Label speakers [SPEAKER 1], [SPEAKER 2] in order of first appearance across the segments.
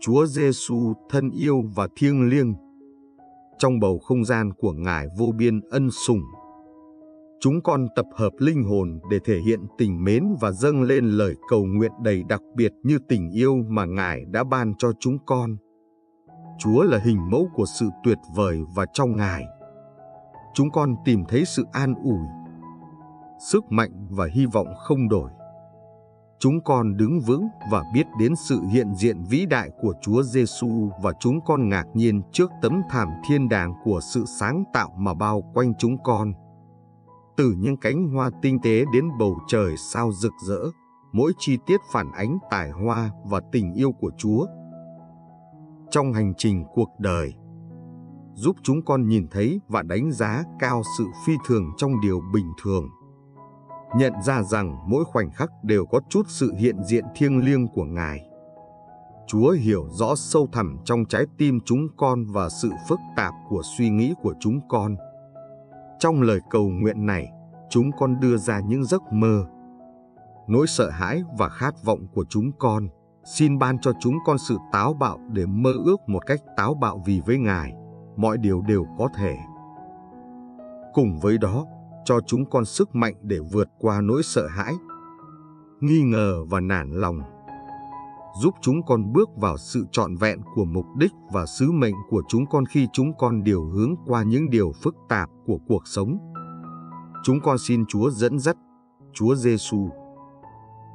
[SPEAKER 1] Chúa Giêsu thân yêu và thiêng liêng trong bầu không gian của Ngài vô biên ân sủng. Chúng con tập hợp linh hồn để thể hiện tình mến và dâng lên lời cầu nguyện đầy đặc biệt như tình yêu mà Ngài đã ban cho chúng con. Chúa là hình mẫu của sự tuyệt vời và trong Ngài, chúng con tìm thấy sự an ủi, sức mạnh và hy vọng không đổi chúng con đứng vững và biết đến sự hiện diện vĩ đại của Chúa Giêsu và chúng con ngạc nhiên trước tấm thảm thiên đàng của sự sáng tạo mà bao quanh chúng con. Từ những cánh hoa tinh tế đến bầu trời sao rực rỡ, mỗi chi tiết phản ánh tài hoa và tình yêu của Chúa. Trong hành trình cuộc đời, giúp chúng con nhìn thấy và đánh giá cao sự phi thường trong điều bình thường nhận ra rằng mỗi khoảnh khắc đều có chút sự hiện diện thiêng liêng của Ngài. Chúa hiểu rõ sâu thẳm trong trái tim chúng con và sự phức tạp của suy nghĩ của chúng con. Trong lời cầu nguyện này, chúng con đưa ra những giấc mơ, nỗi sợ hãi và khát vọng của chúng con. Xin ban cho chúng con sự táo bạo để mơ ước một cách táo bạo vì với Ngài, mọi điều đều có thể. Cùng với đó, cho chúng con sức mạnh để vượt qua nỗi sợ hãi, nghi ngờ và nản lòng. Giúp chúng con bước vào sự trọn vẹn của mục đích và sứ mệnh của chúng con khi chúng con điều hướng qua những điều phức tạp của cuộc sống. Chúng con xin Chúa dẫn dắt, Chúa Giêsu.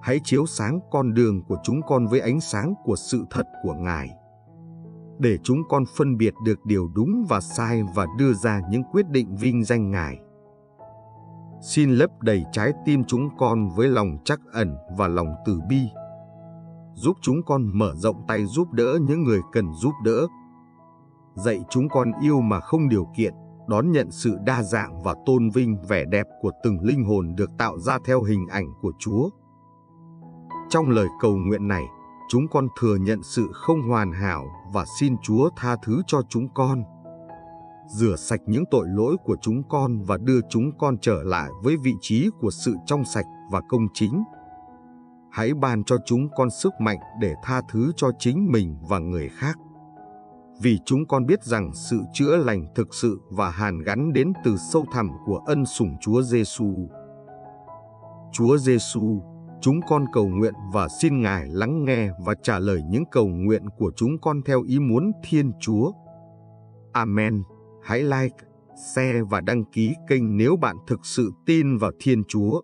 [SPEAKER 1] Hãy chiếu sáng con đường của chúng con với ánh sáng của sự thật của Ngài để chúng con phân biệt được điều đúng và sai và đưa ra những quyết định vinh danh Ngài xin lấp đầy trái tim chúng con với lòng chắc ẩn và lòng từ bi. Giúp chúng con mở rộng tay giúp đỡ những người cần giúp đỡ. Dạy chúng con yêu mà không điều kiện, đón nhận sự đa dạng và tôn vinh vẻ đẹp của từng linh hồn được tạo ra theo hình ảnh của Chúa. Trong lời cầu nguyện này, chúng con thừa nhận sự không hoàn hảo và xin Chúa tha thứ cho chúng con rửa sạch những tội lỗi của chúng con và đưa chúng con trở lại với vị trí của sự trong sạch và công chính. Hãy ban cho chúng con sức mạnh để tha thứ cho chính mình và người khác. Vì chúng con biết rằng sự chữa lành thực sự và hàn gắn đến từ sâu thẳm của ân sủng Chúa Giêsu. Chúa Giêsu, chúng con cầu nguyện và xin Ngài lắng nghe và trả lời những cầu nguyện của chúng con theo ý muốn Thiên Chúa. Amen hãy like, share và đăng ký kênh nếu bạn thực sự tin vào Thiên Chúa.